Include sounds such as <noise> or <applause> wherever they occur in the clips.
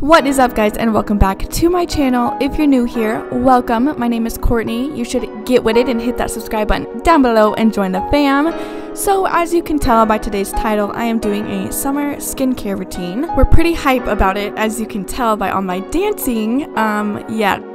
What is up guys and welcome back to my channel. If you're new here, welcome. My name is Courtney. You should get with it and hit that subscribe button down below and join the fam. So as you can tell by today's title, I am doing a summer skincare routine. We're pretty hype about it as you can tell by all my dancing. Um, yeah.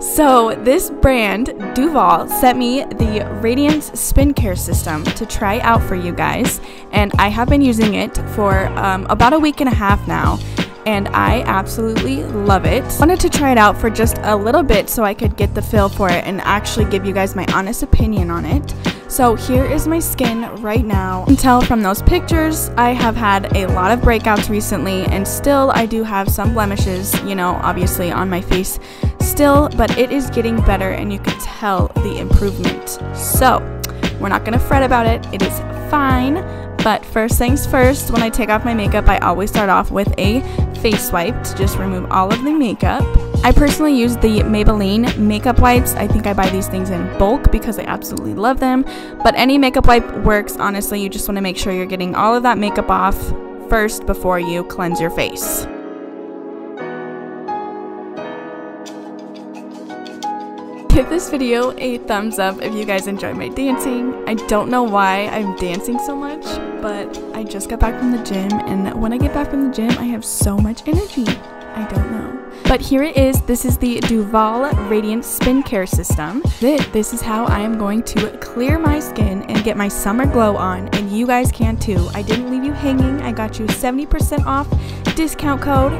So this brand, Duvolle, sent me the Radiance Spin Care System to try out for you guys. And I have been using it for um, about a week and a half now and I absolutely love it. Wanted to try it out for just a little bit so I could get the feel for it and actually give you guys my honest opinion on it. So here is my skin right now. You can tell from those pictures, I have had a lot of breakouts recently and still I do have some blemishes, you know, obviously on my face still, but it is getting better and you can tell the improvement. So we're not gonna fret about it, it is fine. But first things first, when I take off my makeup, I always start off with a face wipe to just remove all of the makeup. I personally use the Maybelline makeup wipes. I think I buy these things in bulk because I absolutely love them. But any makeup wipe works, honestly. You just want to make sure you're getting all of that makeup off first before you cleanse your face. Give this video a thumbs up if you guys enjoy my dancing. I don't know why I'm dancing so much, but I just got back from the gym, and when I get back from the gym, I have so much energy. I don't know. But here it is. This is the Duvolle Radiant Spin Care System. This, is how I am going to clear my skin and get my summer glow on, and you guys can too. I didn't leave you hanging. I got you 70% off discount code.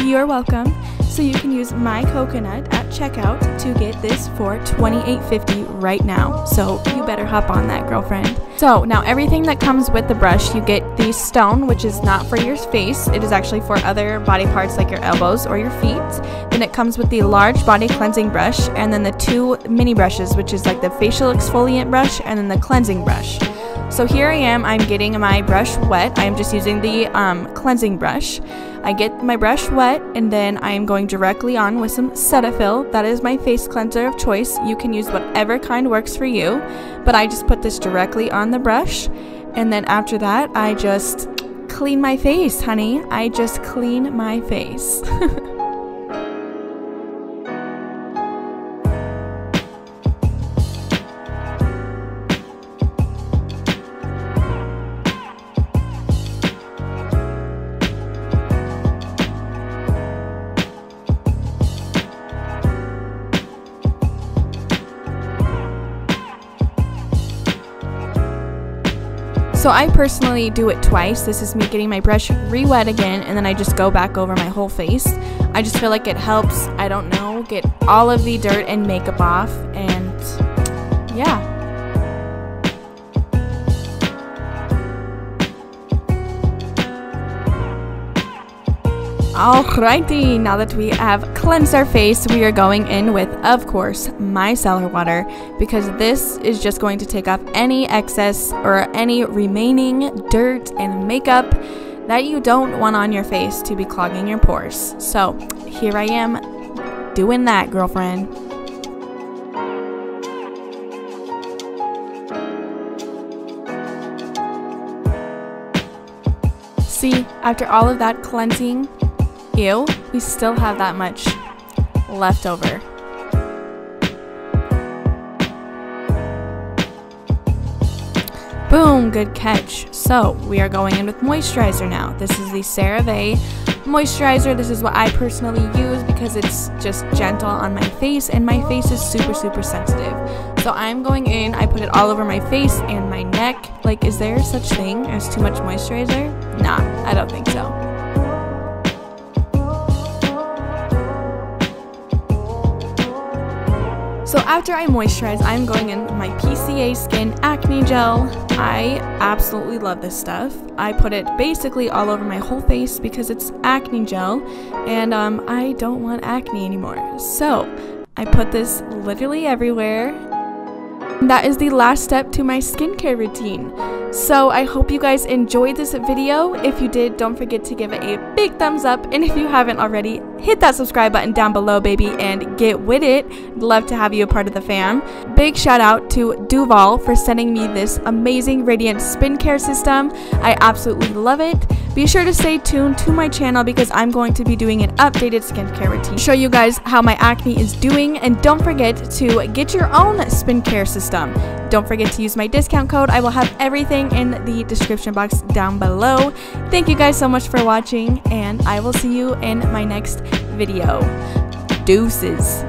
You're welcome. So you can use my coconut at checkout to get this for $28.50 right now. So you better hop on that, girlfriend. So now everything that comes with the brush, you get the stone, which is not for your face. It is actually for other body parts like your elbows or your feet. Then it comes with the large body cleansing brush and then the two mini brushes, which is like the facial exfoliant brush and then the cleansing brush. So here I am, I'm getting my brush wet. I am just using the um, cleansing brush. I get my brush wet and then I am going directly on with some Cetaphil. That is my face cleanser of choice. You can use whatever kind works for you, but I just put this directly on the brush. And then after that, I just clean my face, honey. I just clean my face. <laughs> So I personally do it twice. This is me getting my brush re-wet again and then I just go back over my whole face. I just feel like it helps, I don't know, get all of the dirt and makeup off and yeah. Alrighty, now that we have cleansed our face, we are going in with, of course, micellar water because this is just going to take off any excess or any remaining dirt and makeup that you don't want on your face to be clogging your pores. So here I am doing that, girlfriend. See, after all of that cleansing, We still have that much left over. Boom, good catch. So we are going in with moisturizer now. This is the CeraVe moisturizer. This is what I personally use because it's just gentle on my face and my face is super, super sensitive. So I'm going in, I put it all over my face and my neck. Like, is there such thing as too much moisturizer? Nah, I don't think so. So after I moisturize, I'm going in my PCA Skin Acne Gel. I absolutely love this stuff. I put it basically all over my whole face because it's acne gel and um, I don't want acne anymore. So I put this literally everywhere. That is the last step to my skincare routine. So I hope you guys enjoyed this video. If you did, don't forget to give it a big thumbs up. And if you haven't already, hit that subscribe button down below, baby, and get with it. Love to have you a part of the fam. Big shout out to Duvolle for sending me this amazing Radiant Spin Care system. I absolutely love it. Be sure to stay tuned to my channel because I'm going to be doing an updated skincare routine. Show you guys how my acne is doing, and don't forget to get your own spin care system. Don't forget to use my discount code. I will have everything in the description box down below. Thank you guys so much for watching, and I will see you in my next video. Deuces.